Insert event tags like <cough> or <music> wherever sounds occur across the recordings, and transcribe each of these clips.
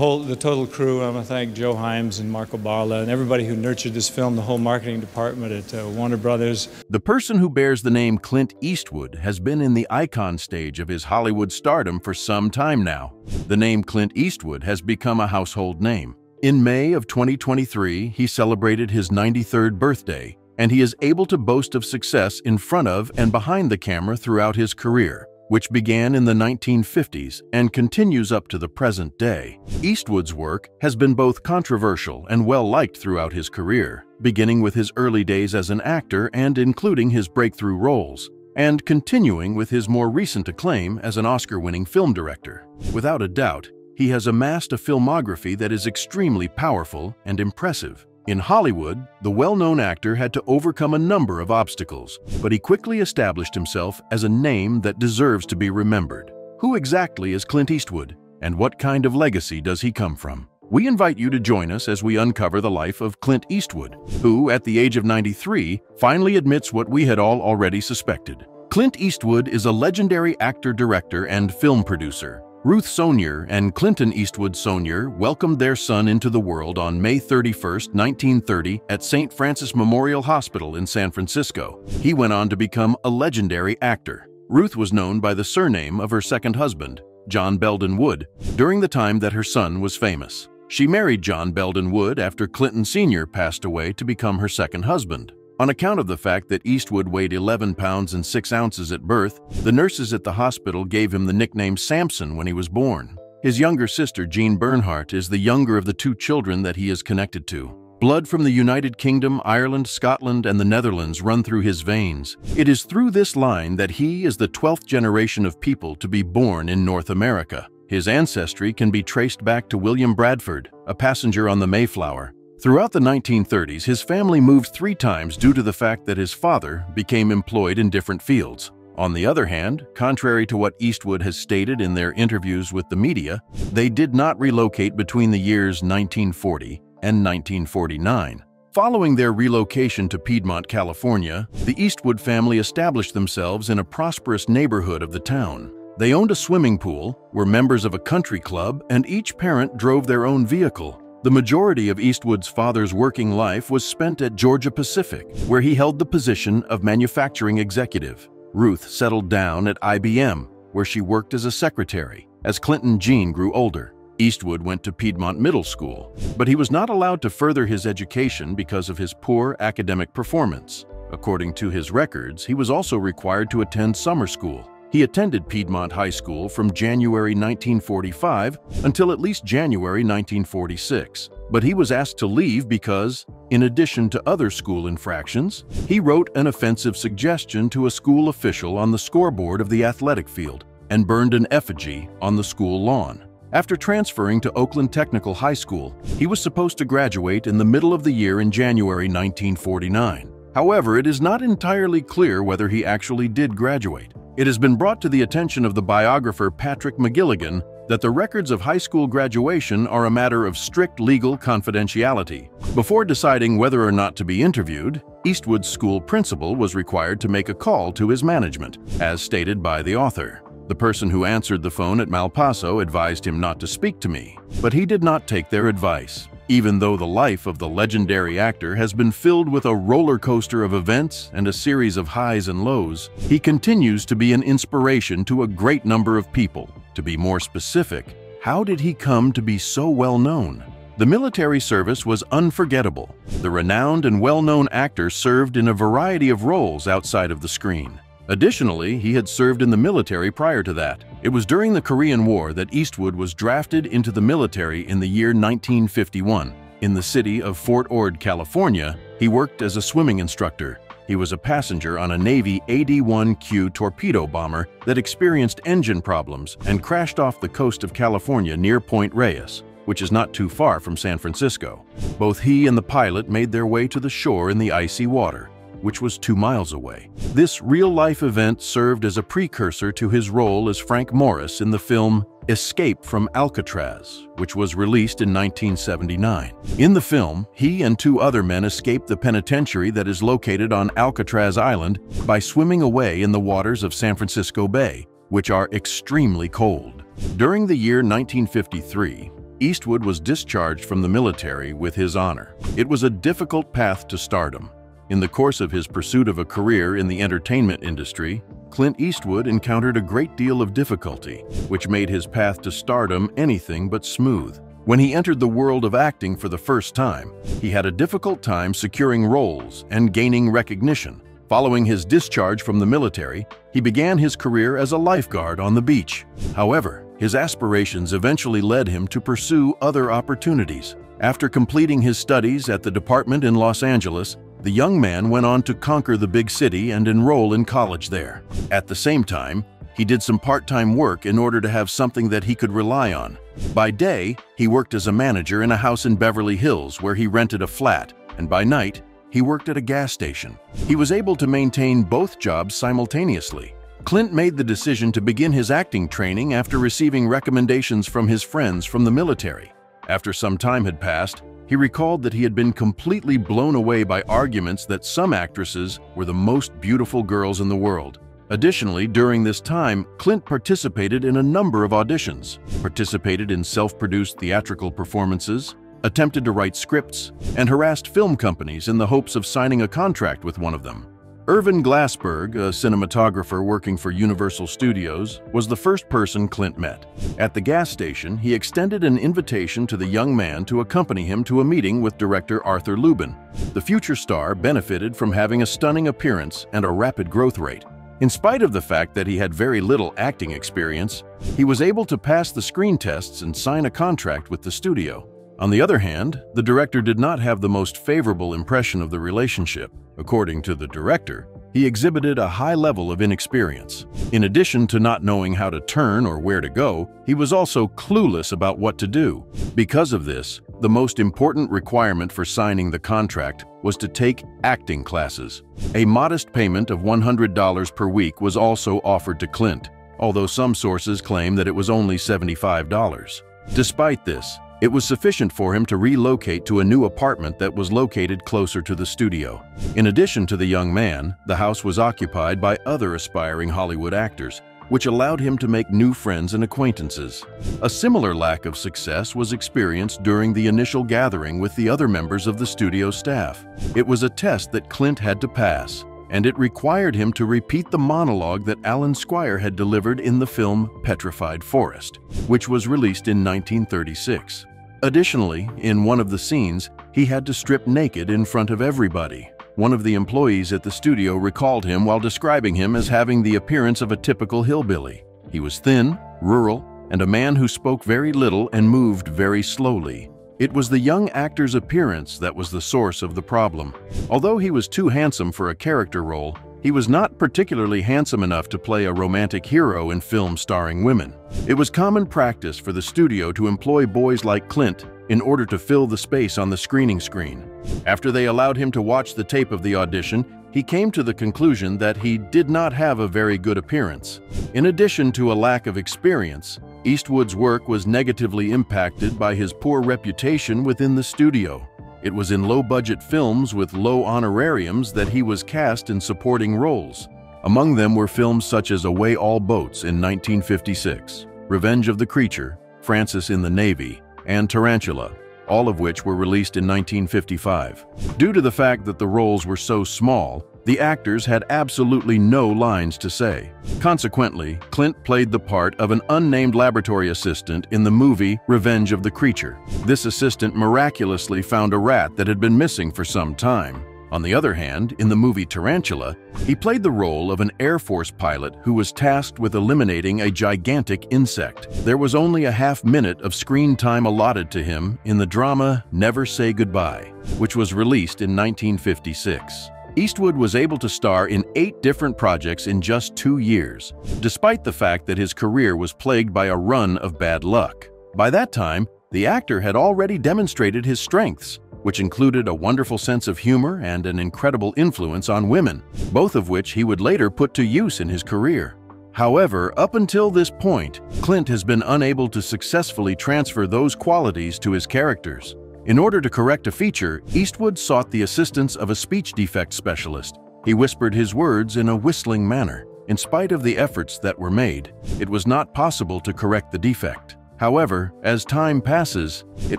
Whole, the total crew, I want to thank Joe Hyams and Marco Barla and everybody who nurtured this film, the whole marketing department at uh, Warner Brothers. The person who bears the name Clint Eastwood has been in the icon stage of his Hollywood stardom for some time now. The name Clint Eastwood has become a household name. In May of 2023, he celebrated his 93rd birthday, and he is able to boast of success in front of and behind the camera throughout his career which began in the 1950s and continues up to the present day. Eastwood's work has been both controversial and well-liked throughout his career, beginning with his early days as an actor and including his breakthrough roles, and continuing with his more recent acclaim as an Oscar-winning film director. Without a doubt, he has amassed a filmography that is extremely powerful and impressive. In Hollywood, the well-known actor had to overcome a number of obstacles, but he quickly established himself as a name that deserves to be remembered. Who exactly is Clint Eastwood, and what kind of legacy does he come from? We invite you to join us as we uncover the life of Clint Eastwood, who, at the age of 93, finally admits what we had all already suspected. Clint Eastwood is a legendary actor, director, and film producer Ruth Sonier and Clinton Eastwood Sonier welcomed their son into the world on May 31, 1930 at St. Francis Memorial Hospital in San Francisco. He went on to become a legendary actor. Ruth was known by the surname of her second husband, John Belden Wood, during the time that her son was famous. She married John Belden Wood after Clinton Sr. passed away to become her second husband. On account of the fact that Eastwood weighed 11 pounds and 6 ounces at birth, the nurses at the hospital gave him the nickname Samson when he was born. His younger sister, Jean Bernhardt, is the younger of the two children that he is connected to. Blood from the United Kingdom, Ireland, Scotland, and the Netherlands run through his veins. It is through this line that he is the 12th generation of people to be born in North America. His ancestry can be traced back to William Bradford, a passenger on the Mayflower, Throughout the 1930s, his family moved three times due to the fact that his father became employed in different fields. On the other hand, contrary to what Eastwood has stated in their interviews with the media, they did not relocate between the years 1940 and 1949. Following their relocation to Piedmont, California, the Eastwood family established themselves in a prosperous neighborhood of the town. They owned a swimming pool, were members of a country club, and each parent drove their own vehicle. The majority of Eastwood's father's working life was spent at Georgia Pacific, where he held the position of manufacturing executive. Ruth settled down at IBM, where she worked as a secretary. As Clinton Jean grew older, Eastwood went to Piedmont Middle School, but he was not allowed to further his education because of his poor academic performance. According to his records, he was also required to attend summer school. He attended Piedmont High School from January 1945 until at least January 1946, but he was asked to leave because, in addition to other school infractions, he wrote an offensive suggestion to a school official on the scoreboard of the athletic field and burned an effigy on the school lawn. After transferring to Oakland Technical High School, he was supposed to graduate in the middle of the year in January 1949. However, it is not entirely clear whether he actually did graduate. It has been brought to the attention of the biographer Patrick McGilligan that the records of high school graduation are a matter of strict legal confidentiality. Before deciding whether or not to be interviewed, Eastwood's school principal was required to make a call to his management, as stated by the author. The person who answered the phone at Malpaso advised him not to speak to me, but he did not take their advice. Even though the life of the legendary actor has been filled with a roller coaster of events and a series of highs and lows, he continues to be an inspiration to a great number of people. To be more specific, how did he come to be so well known? The military service was unforgettable. The renowned and well-known actor served in a variety of roles outside of the screen. Additionally, he had served in the military prior to that. It was during the Korean War that Eastwood was drafted into the military in the year 1951. In the city of Fort Ord, California, he worked as a swimming instructor. He was a passenger on a Navy AD-1Q torpedo bomber that experienced engine problems and crashed off the coast of California near Point Reyes, which is not too far from San Francisco. Both he and the pilot made their way to the shore in the icy water which was two miles away. This real-life event served as a precursor to his role as Frank Morris in the film Escape from Alcatraz, which was released in 1979. In the film, he and two other men escape the penitentiary that is located on Alcatraz Island by swimming away in the waters of San Francisco Bay, which are extremely cold. During the year 1953, Eastwood was discharged from the military with his honor. It was a difficult path to stardom. In the course of his pursuit of a career in the entertainment industry, Clint Eastwood encountered a great deal of difficulty, which made his path to stardom anything but smooth. When he entered the world of acting for the first time, he had a difficult time securing roles and gaining recognition. Following his discharge from the military, he began his career as a lifeguard on the beach. However, his aspirations eventually led him to pursue other opportunities. After completing his studies at the department in Los Angeles, the young man went on to conquer the big city and enroll in college there. At the same time, he did some part-time work in order to have something that he could rely on. By day, he worked as a manager in a house in Beverly Hills where he rented a flat, and by night, he worked at a gas station. He was able to maintain both jobs simultaneously. Clint made the decision to begin his acting training after receiving recommendations from his friends from the military. After some time had passed, he recalled that he had been completely blown away by arguments that some actresses were the most beautiful girls in the world. Additionally, during this time, Clint participated in a number of auditions, participated in self-produced theatrical performances, attempted to write scripts, and harassed film companies in the hopes of signing a contract with one of them. Irving Glassberg, a cinematographer working for Universal Studios, was the first person Clint met. At the gas station, he extended an invitation to the young man to accompany him to a meeting with director Arthur Lubin. The future star benefited from having a stunning appearance and a rapid growth rate. In spite of the fact that he had very little acting experience, he was able to pass the screen tests and sign a contract with the studio. On the other hand, the director did not have the most favorable impression of the relationship. According to the director, he exhibited a high level of inexperience. In addition to not knowing how to turn or where to go, he was also clueless about what to do. Because of this, the most important requirement for signing the contract was to take acting classes. A modest payment of $100 per week was also offered to Clint, although some sources claim that it was only $75. Despite this, it was sufficient for him to relocate to a new apartment that was located closer to the studio. In addition to the young man, the house was occupied by other aspiring Hollywood actors, which allowed him to make new friends and acquaintances. A similar lack of success was experienced during the initial gathering with the other members of the studio staff. It was a test that Clint had to pass, and it required him to repeat the monologue that Alan Squier had delivered in the film Petrified Forest, which was released in 1936. Additionally, in one of the scenes, he had to strip naked in front of everybody. One of the employees at the studio recalled him while describing him as having the appearance of a typical hillbilly. He was thin, rural, and a man who spoke very little and moved very slowly. It was the young actor's appearance that was the source of the problem. Although he was too handsome for a character role, he was not particularly handsome enough to play a romantic hero in films starring women. It was common practice for the studio to employ boys like Clint in order to fill the space on the screening screen. After they allowed him to watch the tape of the audition, he came to the conclusion that he did not have a very good appearance. In addition to a lack of experience, Eastwood's work was negatively impacted by his poor reputation within the studio. It was in low-budget films with low honorariums that he was cast in supporting roles. Among them were films such as Away All Boats in 1956, Revenge of the Creature, Francis in the Navy, and Tarantula, all of which were released in 1955. Due to the fact that the roles were so small, the actors had absolutely no lines to say. Consequently, Clint played the part of an unnamed laboratory assistant in the movie Revenge of the Creature. This assistant miraculously found a rat that had been missing for some time. On the other hand, in the movie Tarantula, he played the role of an Air Force pilot who was tasked with eliminating a gigantic insect. There was only a half minute of screen time allotted to him in the drama Never Say Goodbye, which was released in 1956. Eastwood was able to star in eight different projects in just two years, despite the fact that his career was plagued by a run of bad luck. By that time, the actor had already demonstrated his strengths, which included a wonderful sense of humor and an incredible influence on women, both of which he would later put to use in his career. However, up until this point, Clint has been unable to successfully transfer those qualities to his characters. In order to correct a feature, Eastwood sought the assistance of a speech defect specialist. He whispered his words in a whistling manner. In spite of the efforts that were made, it was not possible to correct the defect. However, as time passes, it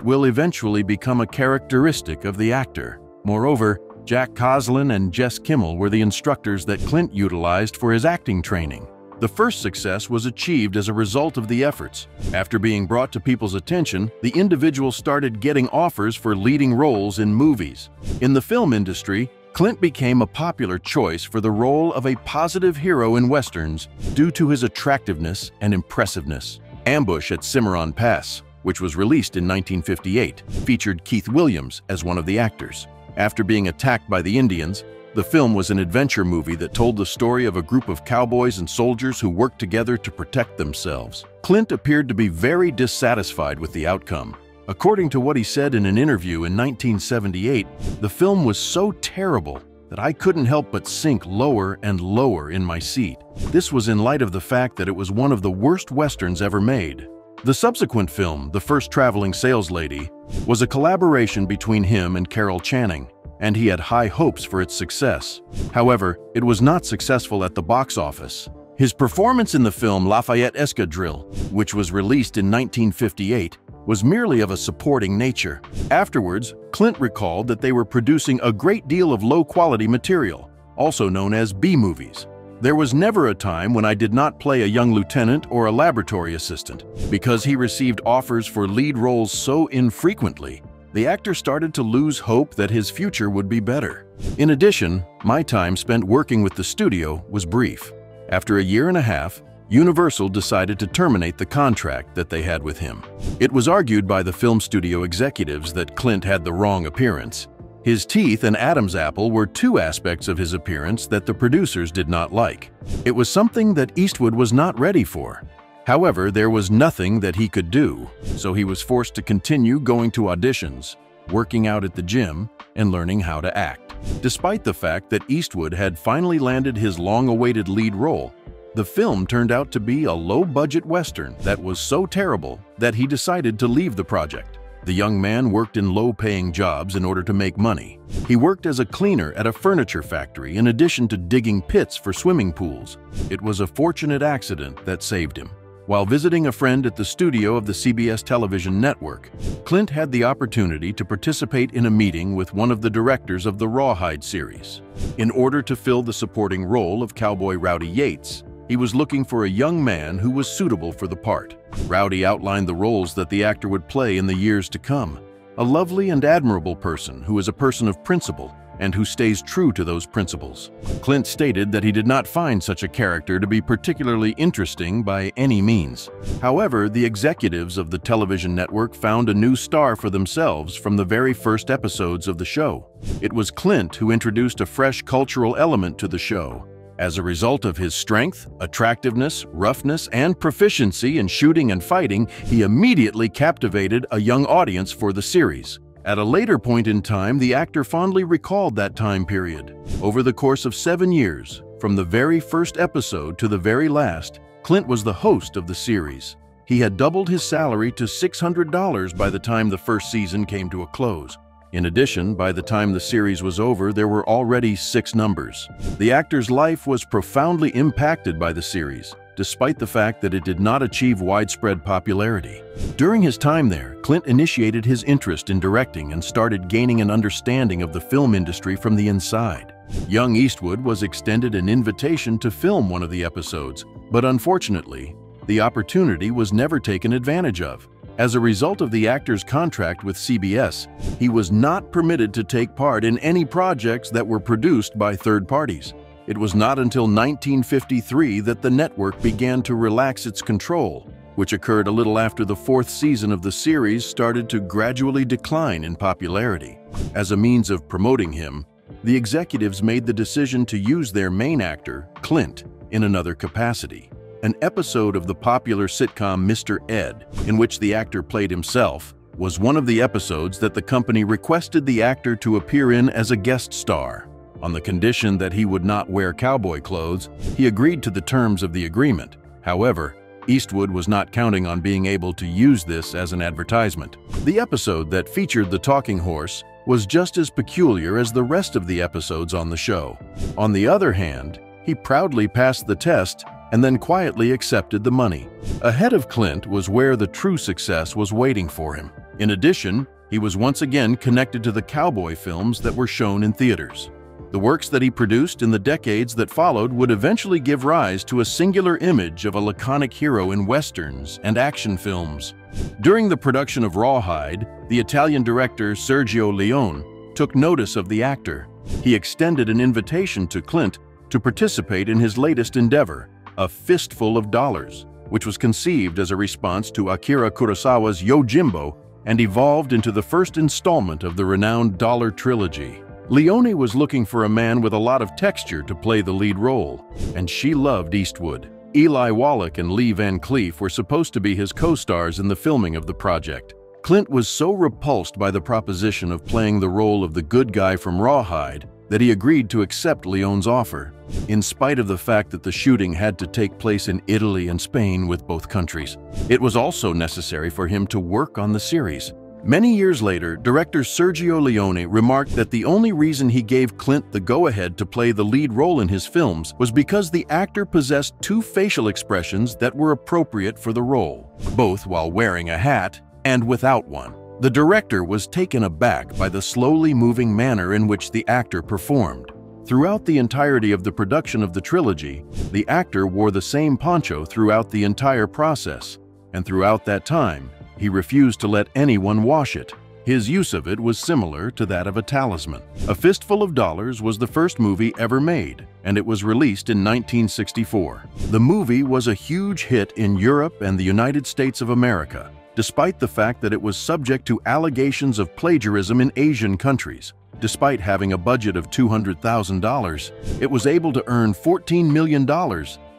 will eventually become a characteristic of the actor. Moreover, Jack Kosslyn and Jess Kimmel were the instructors that Clint utilized for his acting training. The first success was achieved as a result of the efforts. After being brought to people's attention, the individual started getting offers for leading roles in movies. In the film industry, Clint became a popular choice for the role of a positive hero in westerns due to his attractiveness and impressiveness. Ambush at Cimarron Pass, which was released in 1958, featured Keith Williams as one of the actors. After being attacked by the Indians, the film was an adventure movie that told the story of a group of cowboys and soldiers who worked together to protect themselves. Clint appeared to be very dissatisfied with the outcome. According to what he said in an interview in 1978, the film was so terrible that I couldn't help but sink lower and lower in my seat. This was in light of the fact that it was one of the worst westerns ever made. The subsequent film, The First Traveling Saleslady, was a collaboration between him and Carol Channing and he had high hopes for its success. However, it was not successful at the box office. His performance in the film Lafayette Escadrille, which was released in 1958, was merely of a supporting nature. Afterwards, Clint recalled that they were producing a great deal of low-quality material, also known as B-movies. There was never a time when I did not play a young lieutenant or a laboratory assistant. Because he received offers for lead roles so infrequently, the actor started to lose hope that his future would be better. In addition, my time spent working with the studio was brief. After a year and a half, Universal decided to terminate the contract that they had with him. It was argued by the film studio executives that Clint had the wrong appearance. His teeth and Adam's apple were two aspects of his appearance that the producers did not like. It was something that Eastwood was not ready for. However, there was nothing that he could do, so he was forced to continue going to auditions, working out at the gym, and learning how to act. Despite the fact that Eastwood had finally landed his long-awaited lead role, the film turned out to be a low-budget western that was so terrible that he decided to leave the project. The young man worked in low-paying jobs in order to make money. He worked as a cleaner at a furniture factory in addition to digging pits for swimming pools. It was a fortunate accident that saved him. While visiting a friend at the studio of the CBS television network, Clint had the opportunity to participate in a meeting with one of the directors of the Rawhide series. In order to fill the supporting role of cowboy Rowdy Yates, he was looking for a young man who was suitable for the part. Rowdy outlined the roles that the actor would play in the years to come. A lovely and admirable person who is a person of principle and who stays true to those principles. Clint stated that he did not find such a character to be particularly interesting by any means. However, the executives of the television network found a new star for themselves from the very first episodes of the show. It was Clint who introduced a fresh cultural element to the show. As a result of his strength, attractiveness, roughness, and proficiency in shooting and fighting, he immediately captivated a young audience for the series. At a later point in time, the actor fondly recalled that time period. Over the course of seven years, from the very first episode to the very last, Clint was the host of the series. He had doubled his salary to $600 by the time the first season came to a close. In addition, by the time the series was over, there were already six numbers. The actor's life was profoundly impacted by the series, despite the fact that it did not achieve widespread popularity. During his time there, Clint initiated his interest in directing and started gaining an understanding of the film industry from the inside. Young Eastwood was extended an invitation to film one of the episodes, but unfortunately, the opportunity was never taken advantage of. As a result of the actor's contract with CBS, he was not permitted to take part in any projects that were produced by third parties. It was not until 1953 that the network began to relax its control, which occurred a little after the fourth season of the series started to gradually decline in popularity. As a means of promoting him, the executives made the decision to use their main actor, Clint, in another capacity. An episode of the popular sitcom Mr. Ed, in which the actor played himself, was one of the episodes that the company requested the actor to appear in as a guest star. On the condition that he would not wear cowboy clothes, he agreed to the terms of the agreement. However, Eastwood was not counting on being able to use this as an advertisement. The episode that featured the talking horse was just as peculiar as the rest of the episodes on the show. On the other hand, he proudly passed the test and then quietly accepted the money. Ahead of Clint was where the true success was waiting for him. In addition, he was once again connected to the cowboy films that were shown in theaters. The works that he produced in the decades that followed would eventually give rise to a singular image of a laconic hero in westerns and action films. During the production of Rawhide, the Italian director Sergio Leone took notice of the actor. He extended an invitation to Clint to participate in his latest endeavor, A Fistful of Dollars, which was conceived as a response to Akira Kurosawa's Yojimbo and evolved into the first installment of the renowned Dollar Trilogy. Leone was looking for a man with a lot of texture to play the lead role, and she loved Eastwood. Eli Wallach and Lee Van Cleef were supposed to be his co-stars in the filming of the project. Clint was so repulsed by the proposition of playing the role of the good guy from Rawhide that he agreed to accept Leone's offer, in spite of the fact that the shooting had to take place in Italy and Spain with both countries. It was also necessary for him to work on the series. Many years later, director Sergio Leone remarked that the only reason he gave Clint the go-ahead to play the lead role in his films was because the actor possessed two facial expressions that were appropriate for the role, both while wearing a hat and without one. The director was taken aback by the slowly moving manner in which the actor performed. Throughout the entirety of the production of the trilogy, the actor wore the same poncho throughout the entire process, and throughout that time, he refused to let anyone wash it. His use of it was similar to that of a talisman. A Fistful of Dollars was the first movie ever made, and it was released in 1964. The movie was a huge hit in Europe and the United States of America, despite the fact that it was subject to allegations of plagiarism in Asian countries. Despite having a budget of $200,000, it was able to earn $14 million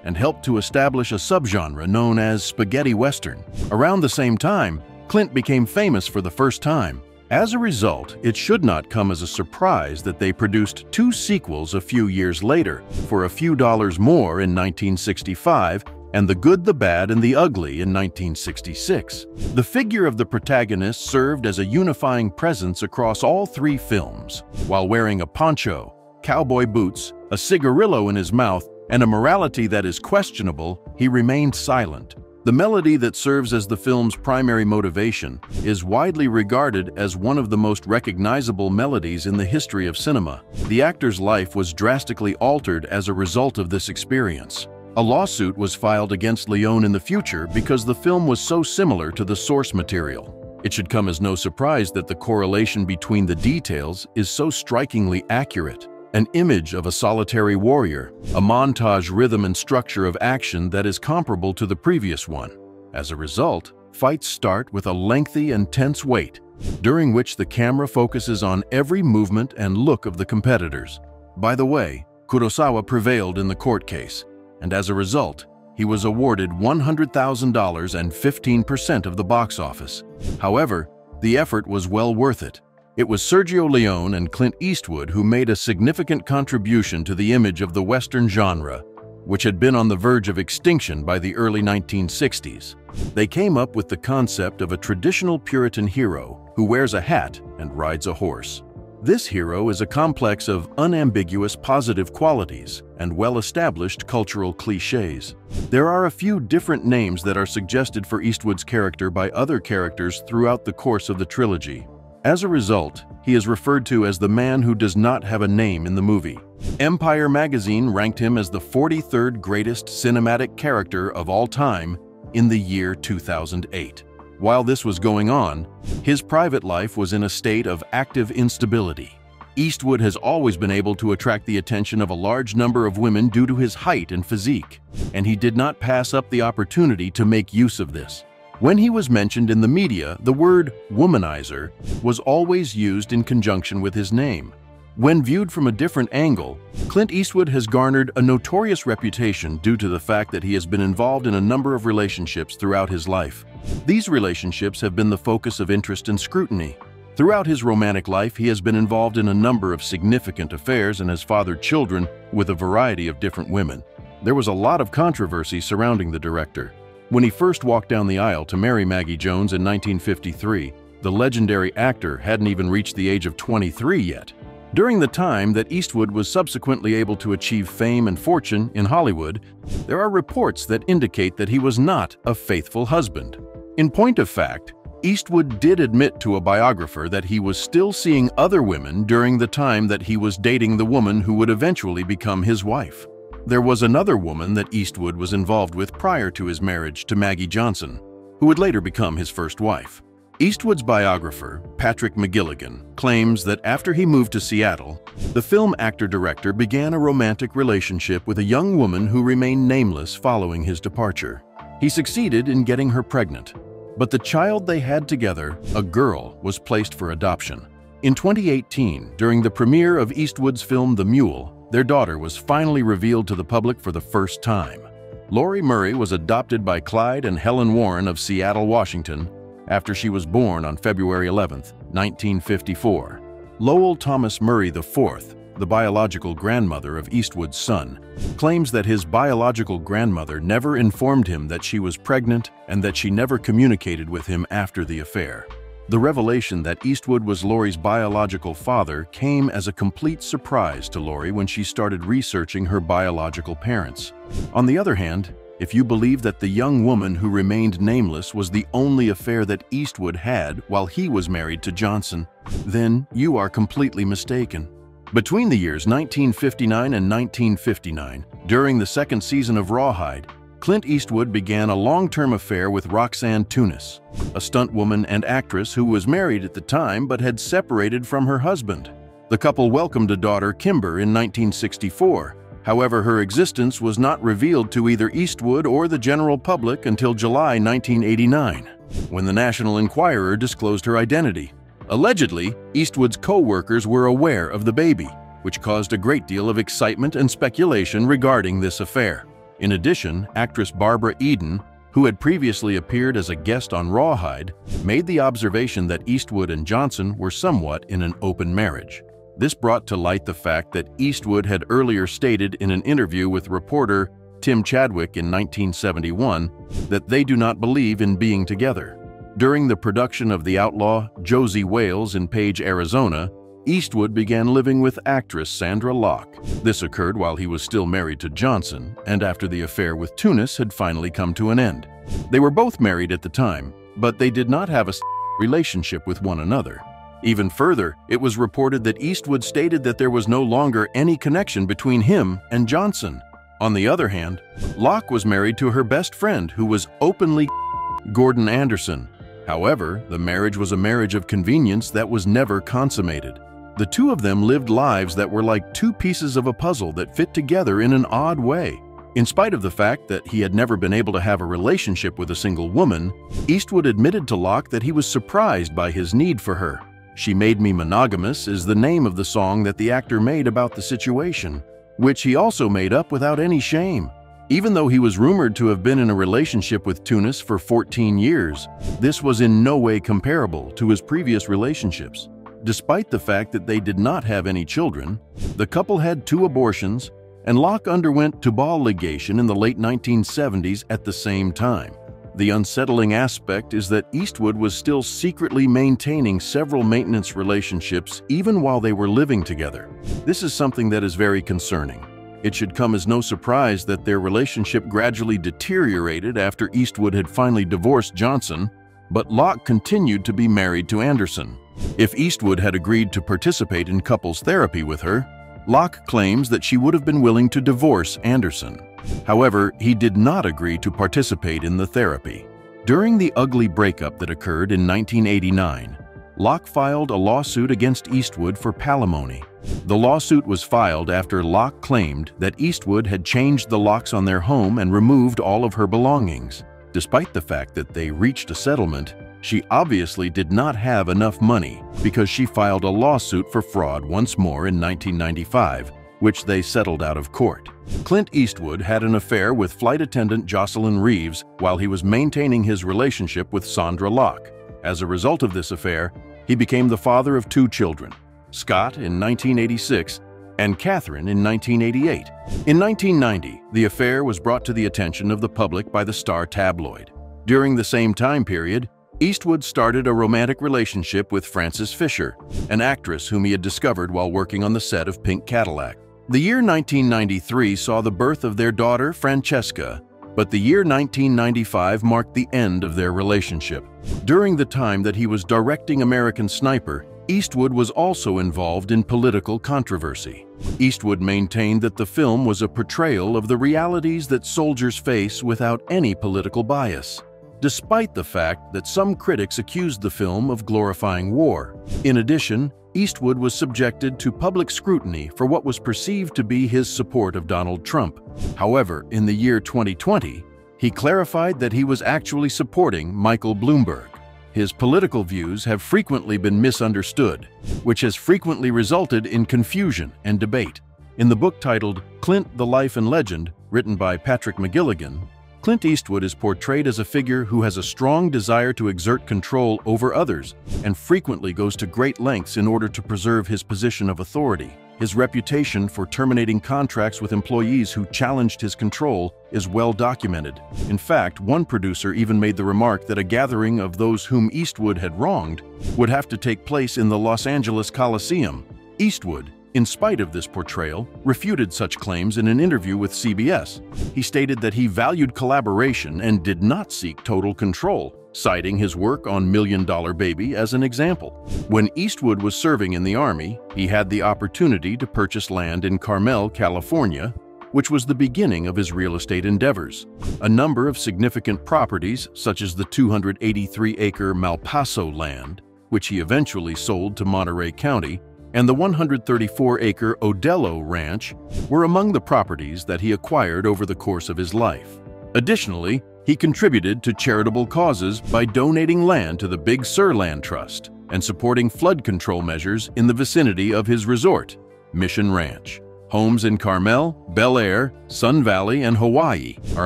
and helped to establish a subgenre known as spaghetti western. Around the same time, Clint became famous for the first time. As a result, it should not come as a surprise that they produced two sequels a few years later, for a few dollars more in 1965 and The Good, the Bad, and the Ugly in 1966. The figure of the protagonist served as a unifying presence across all three films. While wearing a poncho, cowboy boots, a cigarillo in his mouth, and a morality that is questionable, he remained silent. The melody that serves as the film's primary motivation is widely regarded as one of the most recognizable melodies in the history of cinema. The actor's life was drastically altered as a result of this experience. A lawsuit was filed against Leone in the future because the film was so similar to the source material. It should come as no surprise that the correlation between the details is so strikingly accurate an image of a solitary warrior, a montage rhythm and structure of action that is comparable to the previous one. As a result, fights start with a lengthy and tense wait, during which the camera focuses on every movement and look of the competitors. By the way, Kurosawa prevailed in the court case, and as a result, he was awarded $100,000 and 15% of the box office. However, the effort was well worth it, it was Sergio Leone and Clint Eastwood who made a significant contribution to the image of the Western genre, which had been on the verge of extinction by the early 1960s. They came up with the concept of a traditional Puritan hero who wears a hat and rides a horse. This hero is a complex of unambiguous positive qualities and well-established cultural cliches. There are a few different names that are suggested for Eastwood's character by other characters throughout the course of the trilogy. As a result, he is referred to as the man who does not have a name in the movie. Empire magazine ranked him as the 43rd greatest cinematic character of all time in the year 2008. While this was going on, his private life was in a state of active instability. Eastwood has always been able to attract the attention of a large number of women due to his height and physique, and he did not pass up the opportunity to make use of this. When he was mentioned in the media, the word womanizer was always used in conjunction with his name. When viewed from a different angle, Clint Eastwood has garnered a notorious reputation due to the fact that he has been involved in a number of relationships throughout his life. These relationships have been the focus of interest and scrutiny. Throughout his romantic life, he has been involved in a number of significant affairs and has fathered children with a variety of different women. There was a lot of controversy surrounding the director. When he first walked down the aisle to marry Maggie Jones in 1953, the legendary actor hadn't even reached the age of 23 yet. During the time that Eastwood was subsequently able to achieve fame and fortune in Hollywood, there are reports that indicate that he was not a faithful husband. In point of fact, Eastwood did admit to a biographer that he was still seeing other women during the time that he was dating the woman who would eventually become his wife. There was another woman that Eastwood was involved with prior to his marriage to Maggie Johnson, who would later become his first wife. Eastwood's biographer, Patrick McGilligan, claims that after he moved to Seattle, the film actor-director began a romantic relationship with a young woman who remained nameless following his departure. He succeeded in getting her pregnant, but the child they had together, a girl, was placed for adoption. In 2018, during the premiere of Eastwood's film The Mule, their daughter was finally revealed to the public for the first time. Laurie Murray was adopted by Clyde and Helen Warren of Seattle, Washington, after she was born on February 11, 1954. Lowell Thomas Murray IV, the biological grandmother of Eastwood's son, claims that his biological grandmother never informed him that she was pregnant and that she never communicated with him after the affair. The revelation that Eastwood was Laurie's biological father came as a complete surprise to Laurie when she started researching her biological parents. On the other hand, if you believe that the young woman who remained nameless was the only affair that Eastwood had while he was married to Johnson, then you are completely mistaken. Between the years 1959 and 1959, during the second season of Rawhide, Clint Eastwood began a long-term affair with Roxanne Tunis, a stuntwoman and actress who was married at the time but had separated from her husband. The couple welcomed a daughter, Kimber, in 1964, However, her existence was not revealed to either Eastwood or the general public until July 1989, when the National Enquirer disclosed her identity. Allegedly, Eastwood's co-workers were aware of the baby, which caused a great deal of excitement and speculation regarding this affair. In addition, actress Barbara Eden, who had previously appeared as a guest on Rawhide, made the observation that Eastwood and Johnson were somewhat in an open marriage. This brought to light the fact that Eastwood had earlier stated in an interview with reporter Tim Chadwick in 1971 that they do not believe in being together. During the production of The Outlaw, Josie Wales in Page, Arizona, Eastwood began living with actress Sondra Locke. This occurred while he was still married to Johnson and after the affair with Tunis had finally come to an end. They were both married at the time, but they did not have a relationship with one another. Even further, it was reported that Eastwood stated that there was no longer any connection between him and Johnson. On the other hand, Locke was married to her best friend who was openly <laughs> Gordon Anderson. However, the marriage was a marriage of convenience that was never consummated. The two of them lived lives that were like two pieces of a puzzle that fit together in an odd way. In spite of the fact that he had never been able to have a relationship with a single woman, Eastwood admitted to Locke that he was surprised by his need for her. She Made Me Monogamous is the name of the song that the actor made about the situation, which he also made up without any shame. Even though he was rumored to have been in a relationship with Tunis for 14 years, this was in no way comparable to his previous relationships. Despite the fact that they did not have any children, the couple had two abortions, and Locke underwent tubal ligation in the late 1970s at the same time. The unsettling aspect is that Eastwood was still secretly maintaining several maintenance relationships even while they were living together. This is something that is very concerning. It should come as no surprise that their relationship gradually deteriorated after Eastwood had finally divorced Johnson, but Locke continued to be married to Anderson. If Eastwood had agreed to participate in couples therapy with her, Locke claims that she would have been willing to divorce Anderson. However, he did not agree to participate in the therapy. During the ugly breakup that occurred in 1989, Locke filed a lawsuit against Eastwood for palimony. The lawsuit was filed after Locke claimed that Eastwood had changed the locks on their home and removed all of her belongings. Despite the fact that they reached a settlement, she obviously did not have enough money because she filed a lawsuit for fraud once more in 1995, which they settled out of court. Clint Eastwood had an affair with flight attendant Jocelyn Reeves while he was maintaining his relationship with Sondra Locke. As a result of this affair, he became the father of two children, Scott in 1986 and Catherine in 1988. In 1990, the affair was brought to the attention of the public by the Star tabloid. During the same time period, Eastwood started a romantic relationship with Frances Fisher, an actress whom he had discovered while working on the set of Pink Cadillac. The year 1993 saw the birth of their daughter, Francesca, but the year 1995 marked the end of their relationship. During the time that he was directing American Sniper, Eastwood was also involved in political controversy. Eastwood maintained that the film was a portrayal of the realities that soldiers face without any political bias despite the fact that some critics accused the film of glorifying war. In addition, Eastwood was subjected to public scrutiny for what was perceived to be his support of Donald Trump. However, in the year 2020, he clarified that he was actually supporting Michael Bloomberg. His political views have frequently been misunderstood, which has frequently resulted in confusion and debate. In the book titled Clint, the Life and Legend, written by Patrick McGilligan, Clint Eastwood is portrayed as a figure who has a strong desire to exert control over others and frequently goes to great lengths in order to preserve his position of authority. His reputation for terminating contracts with employees who challenged his control is well documented. In fact, one producer even made the remark that a gathering of those whom Eastwood had wronged would have to take place in the Los Angeles Coliseum. Eastwood, in spite of this portrayal, refuted such claims in an interview with CBS. He stated that he valued collaboration and did not seek total control, citing his work on Million Dollar Baby as an example. When Eastwood was serving in the Army, he had the opportunity to purchase land in Carmel, California, which was the beginning of his real estate endeavors. A number of significant properties, such as the 283-acre Malpaso land, which he eventually sold to Monterey County, and the 134-acre Odello Ranch were among the properties that he acquired over the course of his life. Additionally, he contributed to charitable causes by donating land to the Big Sur Land Trust and supporting flood control measures in the vicinity of his resort, Mission Ranch. Homes in Carmel, Bel Air, Sun Valley, and Hawaii are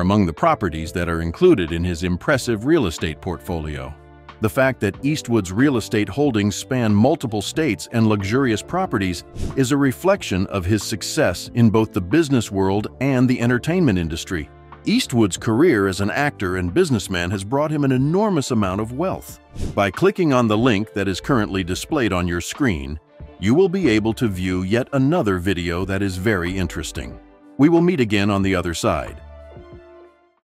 among the properties that are included in his impressive real estate portfolio. The fact that Eastwood's real estate holdings span multiple states and luxurious properties is a reflection of his success in both the business world and the entertainment industry. Eastwood's career as an actor and businessman has brought him an enormous amount of wealth. By clicking on the link that is currently displayed on your screen, you will be able to view yet another video that is very interesting. We will meet again on the other side.